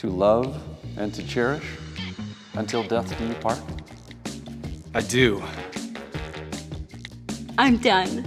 to love and to cherish until death do you part? I do. I'm done.